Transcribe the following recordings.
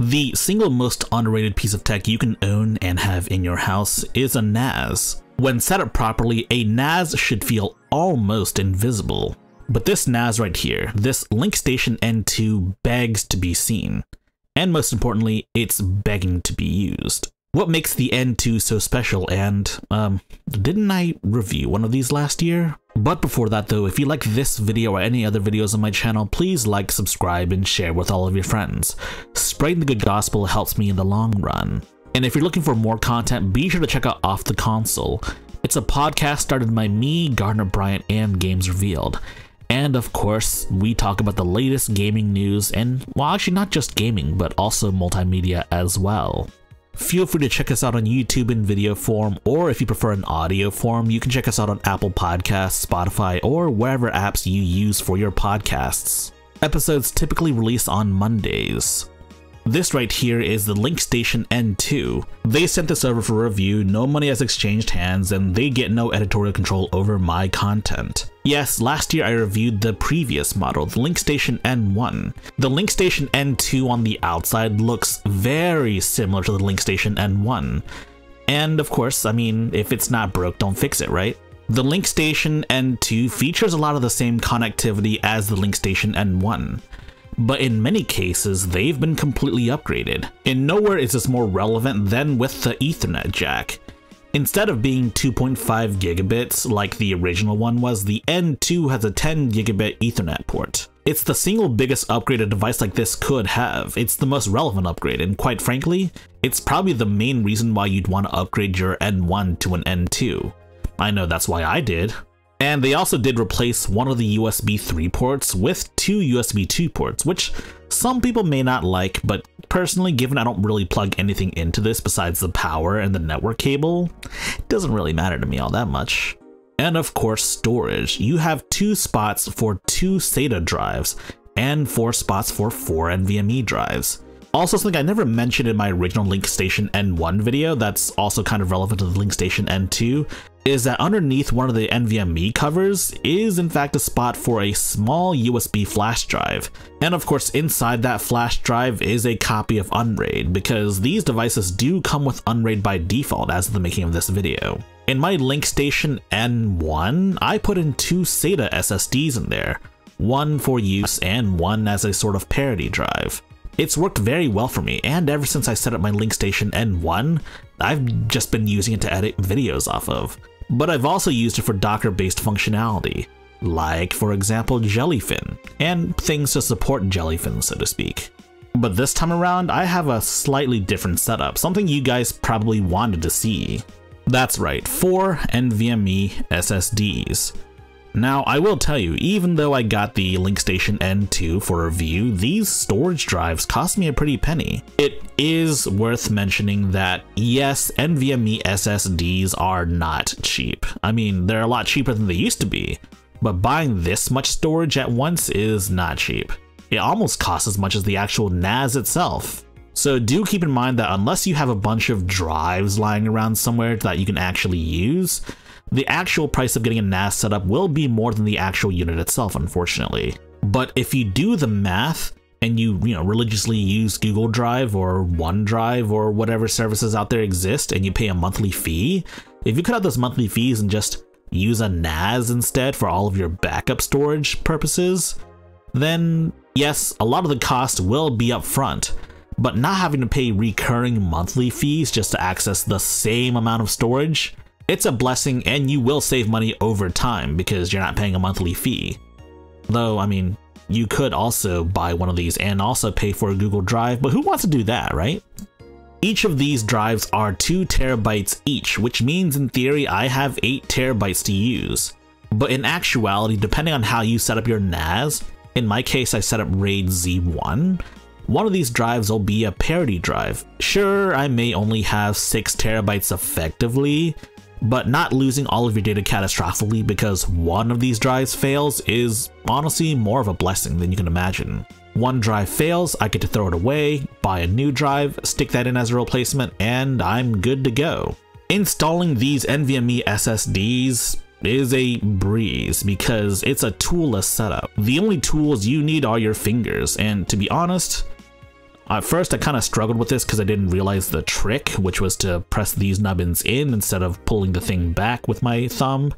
The single most underrated piece of tech you can own and have in your house is a NAS. When set up properly, a NAS should feel almost invisible. But this NAS right here, this LincStation N2 begs to be seen. And most importantly, it's begging to be used. What makes the N2 so special and, um, didn't I review one of these last year? But before that though, if you like this video or any other videos on my channel, please like, subscribe, and share with all of your friends. Spreading the good gospel helps me in the long run. And if you're looking for more content, be sure to check out Off the Console. It's a podcast started by me, Gardner Bryant, and Games Revealed. And of course, we talk about the latest gaming news and, well, actually not just gaming, but also multimedia as well. Feel free to check us out on YouTube in video form, or if you prefer an audio form, you can check us out on Apple Podcasts, Spotify, or wherever apps you use for your podcasts. Episodes typically release on Mondays. This right here is the LincStation N2. They sent this over for review, no money has exchanged hands, and they get no editorial control over my content. Yes, last year I reviewed the previous model, the LincStation N1. The LincStation N2 on the outside looks very similar to the LincStation N1. And of course, I mean, if it's not broke, don't fix it, right? The LincStation N2 features a lot of the same connectivity as the LincStation N1 but in many cases, they've been completely upgraded. In nowhere is this more relevant than with the Ethernet jack. Instead of being 2.5 gigabits like the original one was, the N2 has a 10 gigabit Ethernet port. It's the single biggest upgrade a device like this could have. It's the most relevant upgrade, and quite frankly, it's probably the main reason why you'd want to upgrade your N1 to an N2. I know that's why I did. And they also did replace one of the USB 3 ports with two USB 2 ports, which some people may not like, but personally, given I don't really plug anything into this besides the power and the network cable, it doesn't really matter to me all that much. And of course, storage. You have two spots for two SATA drives and four spots for four NVMe drives. Also something I never mentioned in my original LincStation N1 video that's also kind of relevant to the LincStation N2 is that underneath one of the NVMe covers is in fact a spot for a small USB flash drive. And of course inside that flash drive is a copy of Unraid because these devices do come with Unraid by default as of the making of this video. In my LincStation N1, I put in two SATA SSDs in there, one for use and one as a sort of parity drive. It's worked very well for me, and ever since I set up my LincStation N1, I've just been using it to edit videos off of. But I've also used it for Docker-based functionality, like, for example, Jellyfin, and things to support Jellyfin, so to speak. But this time around, I have a slightly different setup, something you guys probably wanted to see. That's right, four NVMe SSDs. Now, I will tell you, even though I got the LincStation N2 for review, these storage drives cost me a pretty penny. It is worth mentioning that, yes, NVMe SSDs are not cheap. I mean, they're a lot cheaper than they used to be, but buying this much storage at once is not cheap. It almost costs as much as the actual NAS itself. So do keep in mind that unless you have a bunch of drives lying around somewhere that you can actually use, the actual price of getting a NAS setup will be more than the actual unit itself, unfortunately. But if you do the math, and you, you know, religiously use Google Drive or OneDrive or whatever services out there exist and you pay a monthly fee, if you cut out those monthly fees and just use a NAS instead for all of your backup storage purposes, then yes, a lot of the cost will be upfront, but not having to pay recurring monthly fees just to access the same amount of storage it's a blessing and you will save money over time because you're not paying a monthly fee. Though, I mean, you could also buy one of these and also pay for a Google Drive, but who wants to do that, right? Each of these drives are 2 terabytes each, which means in theory I have 8 terabytes to use. But in actuality, depending on how you set up your NAS, in my case I set up RAID Z1, one of these drives will be a parity drive. Sure, I may only have 6 terabytes effectively, but not losing all of your data catastrophically because one of these drives fails is honestly more of a blessing than you can imagine. One drive fails, I get to throw it away, buy a new drive, stick that in as a replacement, and I'm good to go. Installing these NVMe SSDs is a breeze because it's a toolless setup. The only tools you need are your fingers, and to be honest, At first, I kind of struggled with this because I didn't realize the trick, which was to press these nubbins in instead of pulling the thing back with my thumb.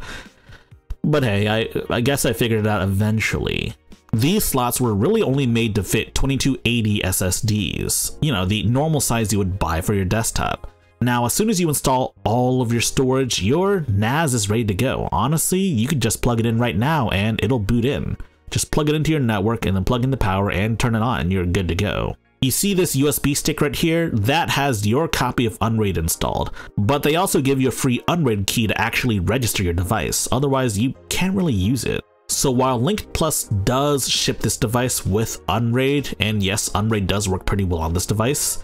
But hey, I, I guess I figured it out eventually. These slots were really only made to fit 2280 SSDs, you know, the normal size you would buy for your desktop. Now, as soon as you install all of your storage, your NAS is ready to go. Honestly, you could just plug it in right now and it'll boot in. Just plug it into your network and then plug in the power and turn it on, and you're good to go. You see this USB stick right here? That has your copy of Unraid installed, but they also give you a free Unraid key to actually register your device, otherwise you can't really use it. So while LincPlus does ship this device with Unraid, and yes, Unraid does work pretty well on this device,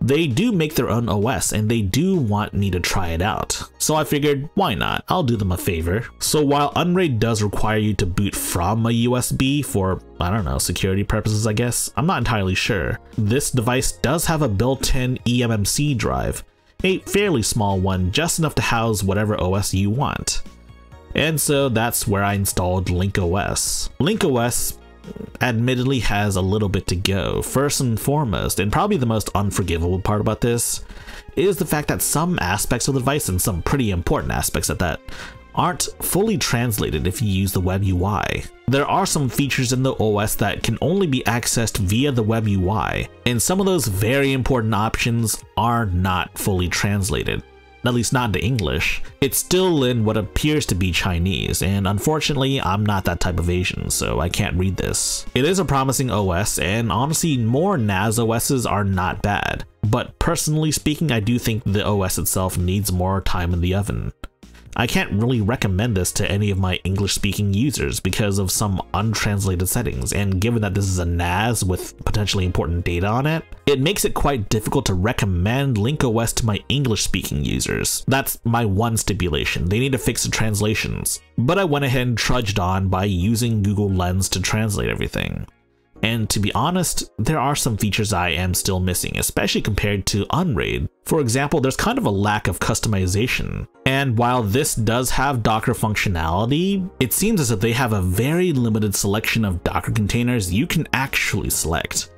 they do make their own OS and they do want me to try it out. So I figured, why not? I'll do them a favor. So while Unraid does require you to boot from a USB for, I don't know, security purposes I guess, I'm not entirely sure. This device does have a built-in eMMC drive, a fairly small one, just enough to house whatever OS you want. And so that's where I installed LincOS. LincOS admittedly has a little bit to go. First and foremost, and probably the most unforgivable part about this, is the fact that some aspects of the device, and some pretty important aspects at that, aren't fully translated if you use the web UI. There are some features in the OS that can only be accessed via the web UI, and some of those very important options are not fully translated at least not into English. It's still in what appears to be Chinese, and unfortunately, I'm not that type of Asian, so I can't read this. It is a promising OS, and honestly, more NAS OSs are not bad. But personally speaking, I do think the OS itself needs more time in the oven. I can't really recommend this to any of my English speaking users because of some untranslated settings, and given that this is a NAS with potentially important data on it, it makes it quite difficult to recommend LincOS to my English speaking users. That's my one stipulation, they need to fix the translations. But I went ahead and trudged on by using Google Lens to translate everything. And to be honest, there are some features I am still missing, especially compared to Unraid. For example, there's kind of a lack of customization. And while this does have Docker functionality, it seems as if they have a very limited selection of Docker containers you can actually select.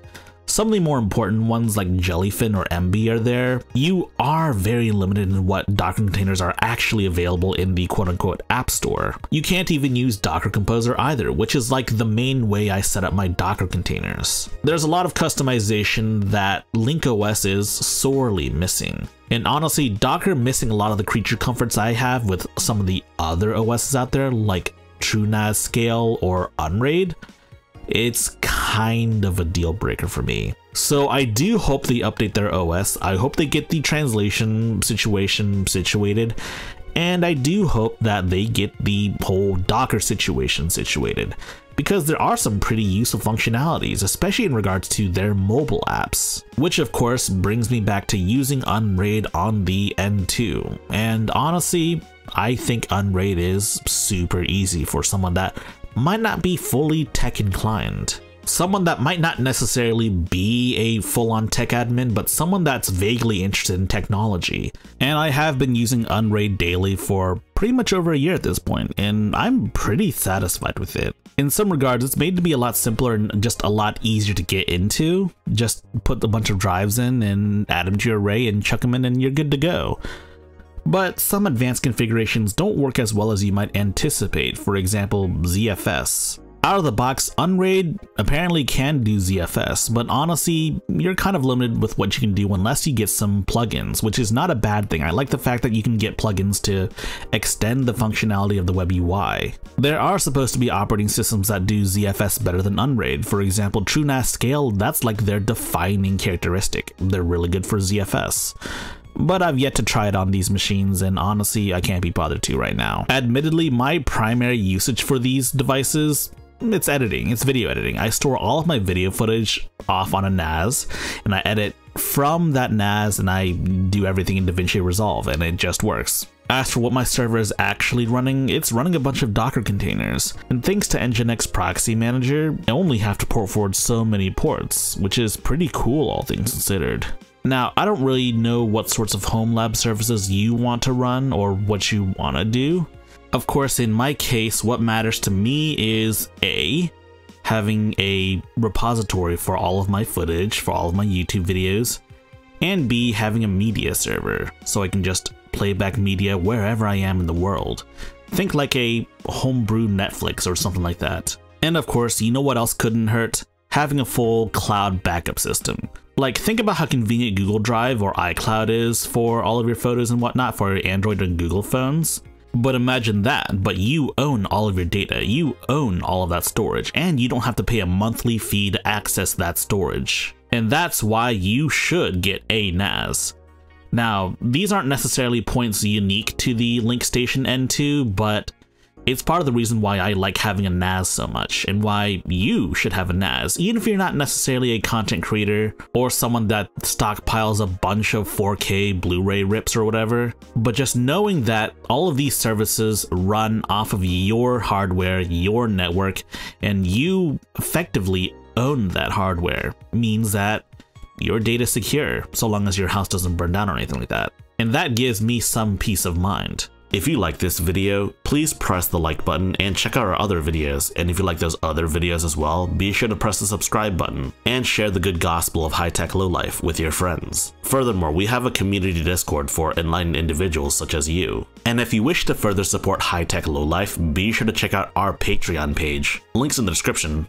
Some of the more important ones like Jellyfin or Emby are there. You are very limited in what Docker containers are actually available in the quote-unquote App Store. You can't even use Docker Composer either, which is like the main way I set up my Docker containers. There's a lot of customization that LincOS is sorely missing. And honestly, Docker missing a lot of the creature comforts I have with some of the other OSs out there like TrueNAS Scale or Unraid, it's kind of a deal breaker for me. So I do hope they update their OS. I hope they get the translation situation situated. And I do hope that they get the whole Docker situation situated because there are some pretty useful functionalities, especially in regards to their mobile apps, which of course brings me back to using Unraid on the N2. And honestly, I think Unraid is super easy for someone that might not be fully tech inclined. Someone that might not necessarily be a full-on tech admin, but someone that's vaguely interested in technology. And I have been using Unraid daily for pretty much over a year at this point, and I'm pretty satisfied with it. In some regards, it's made to be a lot simpler and just a lot easier to get into. Just put a bunch of drives in and add them to your array and chuck them in and you're good to go but some advanced configurations don't work as well as you might anticipate, for example ZFS. Out of the box, Unraid apparently can do ZFS, but honestly, you're kind of limited with what you can do unless you get some plugins, which is not a bad thing. I like the fact that you can get plugins to extend the functionality of the web UI. There are supposed to be operating systems that do ZFS better than Unraid. For example, TrueNAS Scale, that's like their defining characteristic. They're really good for ZFS but I've yet to try it on these machines and honestly I can't be bothered to right now. Admittedly, my primary usage for these devices it's editing, it's video editing. I store all of my video footage off on a NAS and I edit from that NAS and I do everything in DaVinci Resolve and it just works. As for what my server is actually running, it's running a bunch of Docker containers. And thanks to Nginx Proxy Manager, I only have to port forward so many ports, which is pretty cool all things considered. Now, I don't really know what sorts of home lab services you want to run or what you want to do. Of course, in my case, what matters to me is A, having a repository for all of my footage, for all of my YouTube videos, and B, having a media server so I can just play back media wherever I am in the world. Think like a homebrew Netflix or something like that. And of course, you know what else couldn't hurt? Having a full cloud backup system. Like, think about how convenient Google Drive or iCloud is for all of your photos and whatnot for your Android and Google phones. But imagine that, but you own all of your data, you own all of that storage, and you don't have to pay a monthly fee to access that storage. And that's why you should get a NAS. Now, these aren't necessarily points unique to the LincStation N2, but it's part of the reason why I like having a NAS so much and why you should have a NAS, even if you're not necessarily a content creator or someone that stockpiles a bunch of 4K Blu-ray rips or whatever. But just knowing that all of these services run off of your hardware, your network, and you effectively own that hardware means that your data is secure so long as your house doesn't burn down or anything like that. And that gives me some peace of mind. If you like this video, please press the like button and check out our other videos. And if you like those other videos as well, be sure to press the subscribe button and share the good gospel of Hi-Tech Lo-Life with your friends. Furthermore, we have a community Discord for enlightened individuals such as you. And if you wish to further support Hi-Tech Lo-Life, be sure to check out our Patreon page. Links in the description.